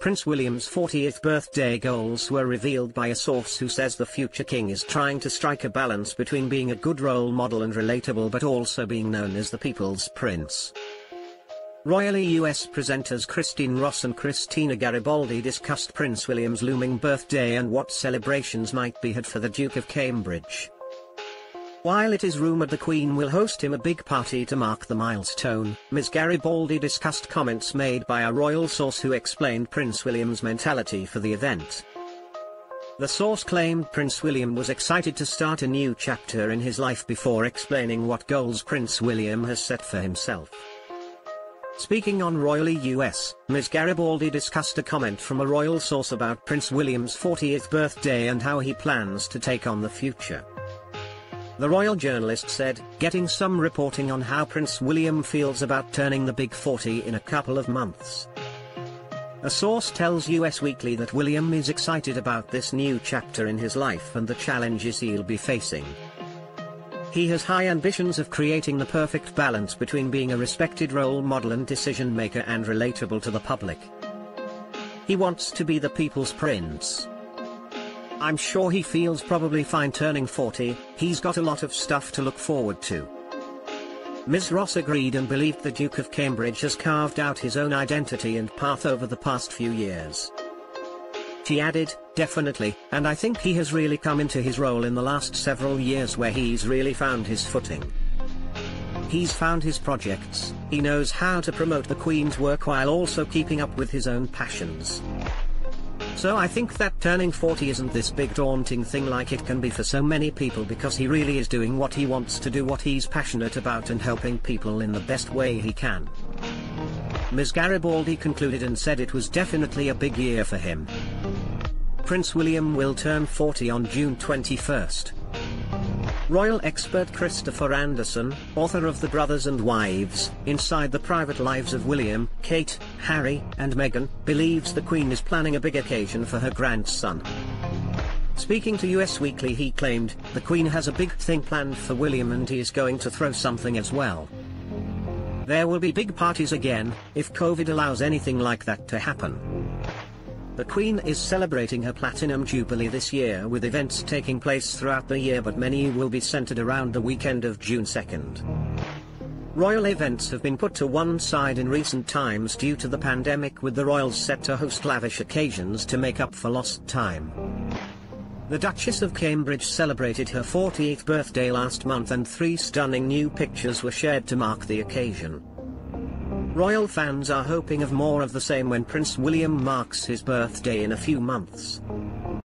Prince William's 40th birthday goals were revealed by a source who says the future king is trying to strike a balance between being a good role model and relatable but also being known as the people's prince. Royally US presenters Christine Ross and Christina Garibaldi discussed Prince William's looming birthday and what celebrations might be had for the Duke of Cambridge. While it is rumoured the Queen will host him a big party to mark the milestone, Ms Garibaldi discussed comments made by a royal source who explained Prince William's mentality for the event. The source claimed Prince William was excited to start a new chapter in his life before explaining what goals Prince William has set for himself. Speaking on Royally US, Ms Garibaldi discussed a comment from a royal source about Prince William's 40th birthday and how he plans to take on the future. The royal journalist said, getting some reporting on how Prince William feels about turning the big 40 in a couple of months. A source tells US Weekly that William is excited about this new chapter in his life and the challenges he'll be facing. He has high ambitions of creating the perfect balance between being a respected role model and decision maker and relatable to the public. He wants to be the people's prince. I'm sure he feels probably fine turning 40, he's got a lot of stuff to look forward to. Ms. Ross agreed and believed the Duke of Cambridge has carved out his own identity and path over the past few years. She added, definitely, and I think he has really come into his role in the last several years where he's really found his footing. He's found his projects, he knows how to promote the Queen's work while also keeping up with his own passions. So I think that turning 40 isn't this big daunting thing like it can be for so many people because he really is doing what he wants to do what he's passionate about and helping people in the best way he can. Ms Garibaldi concluded and said it was definitely a big year for him. Prince William will turn 40 on June 21st. Royal expert Christopher Andersen, author of The Brothers and Wives, Inside the Private Lives of William, Kate, Harry, and Meghan, believes the Queen is planning a big occasion for her grandson. Speaking to US Weekly he claimed, the Queen has a big thing planned for William and he is going to throw something as well. There will be big parties again, if Covid allows anything like that to happen. The Queen is celebrating her Platinum Jubilee this year with events taking place throughout the year but many will be centered around the weekend of June 2nd. Royal events have been put to one side in recent times due to the pandemic with the royals set to host lavish occasions to make up for lost time. The Duchess of Cambridge celebrated her 40th birthday last month and three stunning new pictures were shared to mark the occasion. Royal fans are hoping of more of the same when Prince William marks his birthday in a few months.